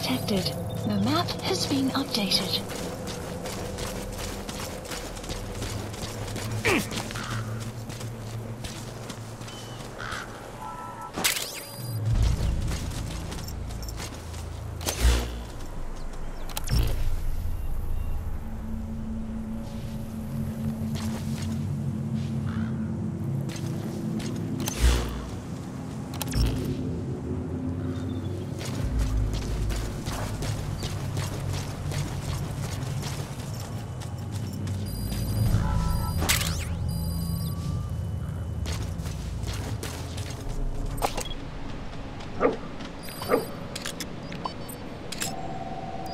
Detected. The map has been updated.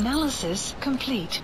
Analysis complete.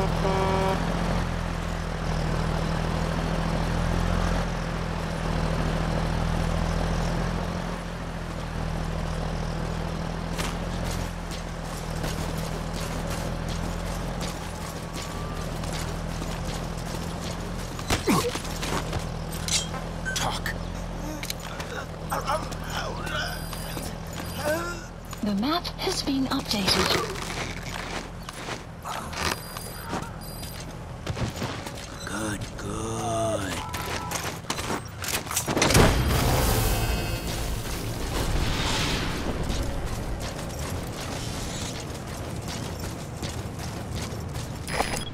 The map has been updated.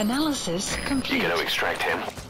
Analysis complete. You're gonna extract him?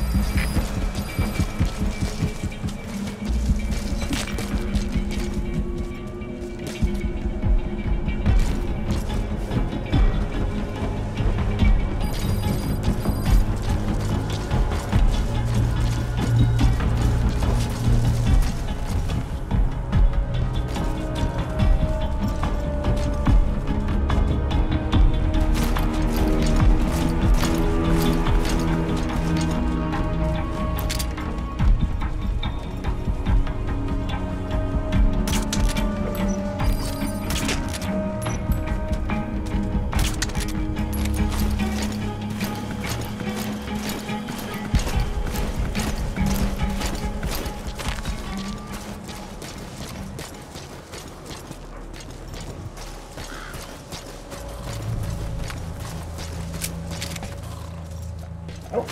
Oh.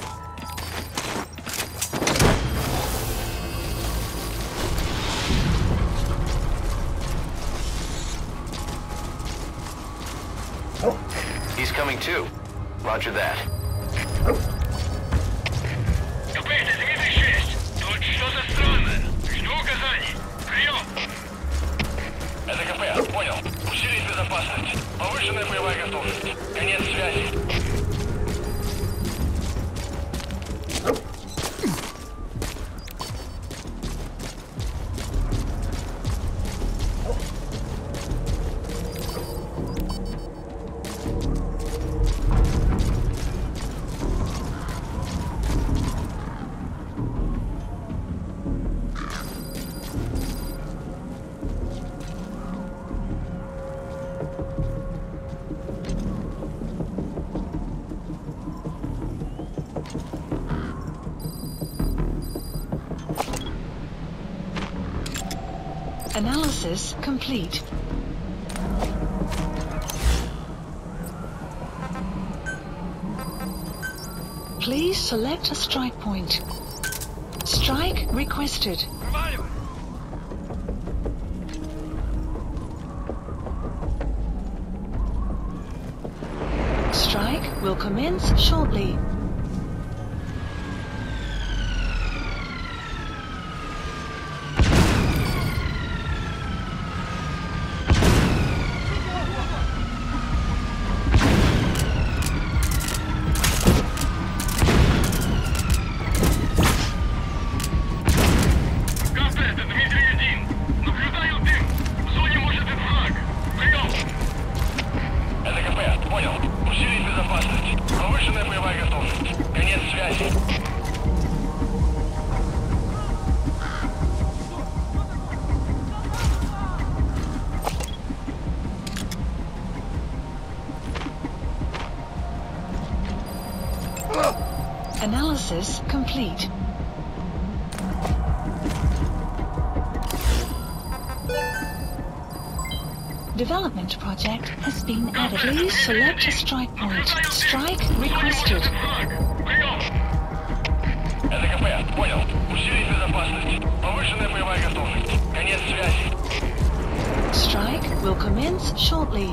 Oh. He's coming too. Roger that. Analysis complete. Please select a strike point. Strike requested. Strike will commence shortly. Development project has been added. Please select a strike point. Strike requested. Враг. Прием. Это КП, понял. Усилить безопасность. Повышенная боевая готовность. Конец связи. Strike will commence shortly.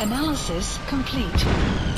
Analysis complete.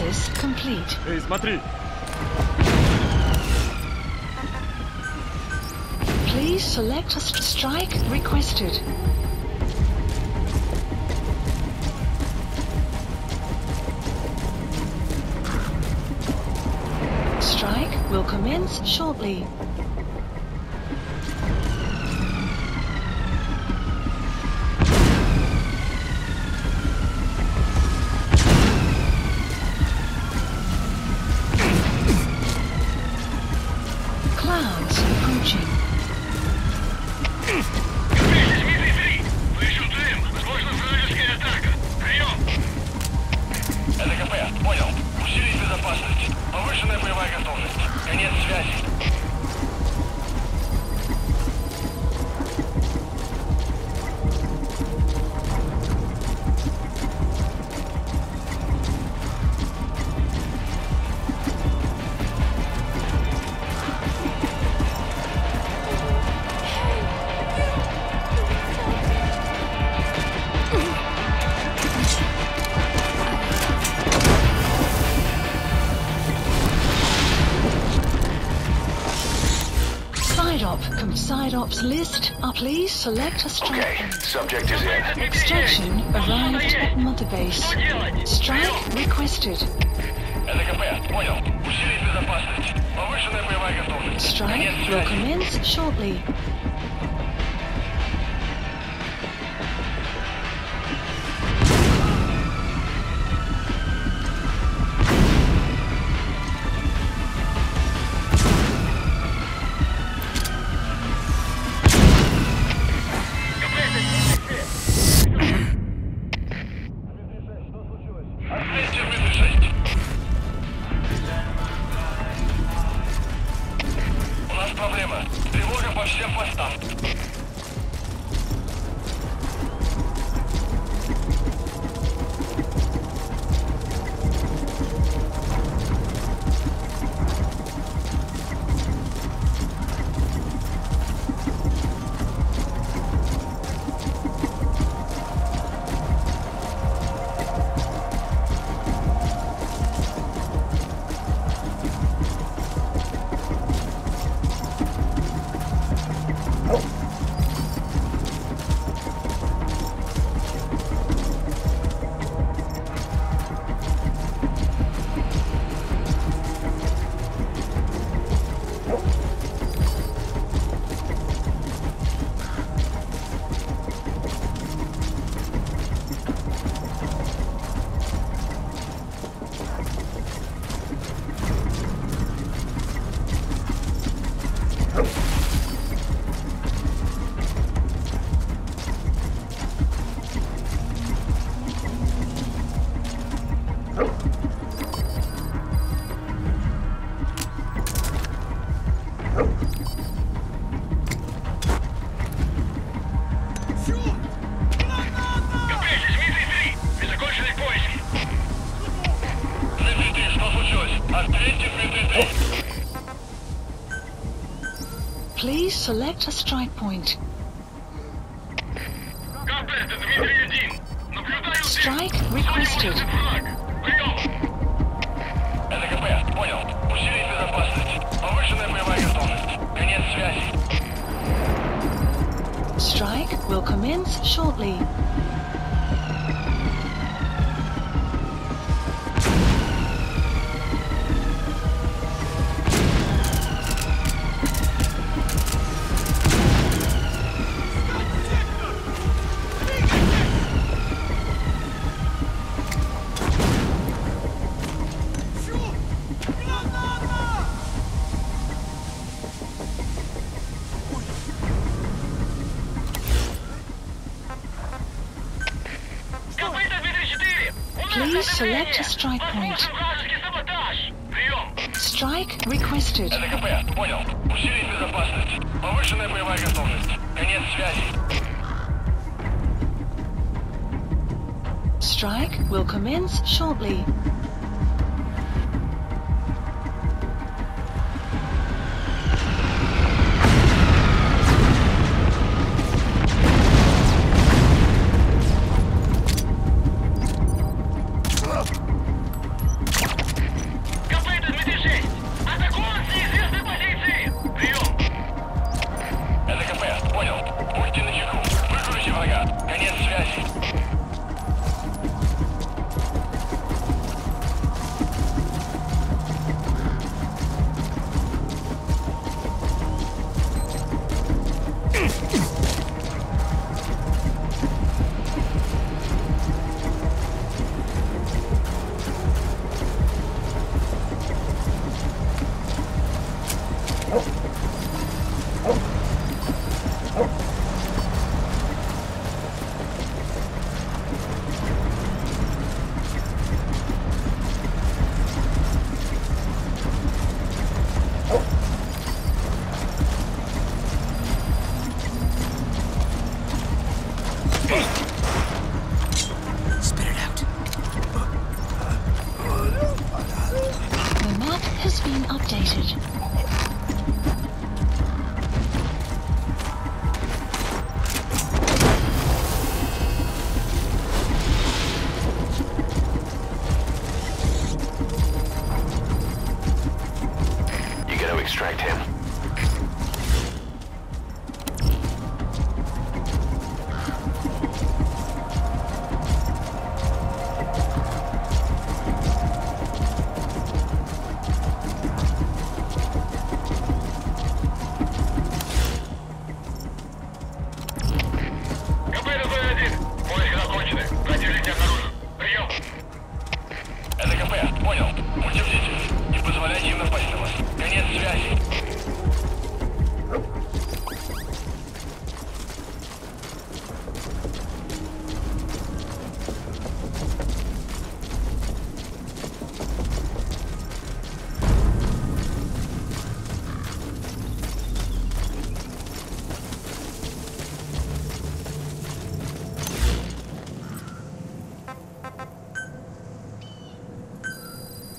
Analysis complete. Please select a strike requested. Strike will commence shortly. stops list. Uh, please select a strike. Okay, subject is in. Extraction arrived at Mother Base. Strike requested. Strike will commence shortly. Please select a strike point. КП, это Дмитрий-1. Наблюдаю Strike requested. флаг. Прием. Это КП, понял. Усилить безопасность. Повышенная боевая готовность. Конец связи. Strike will commence shortly. select a strike point. Возможен вражеский саботаж. Прием. Strike requested. Это КП, понял. Усилить безопасность. Повышенная боевая готовность. Конец связи. Strike will commence shortly.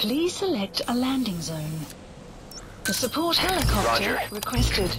Please select a landing zone. The support helicopter Roger. requested.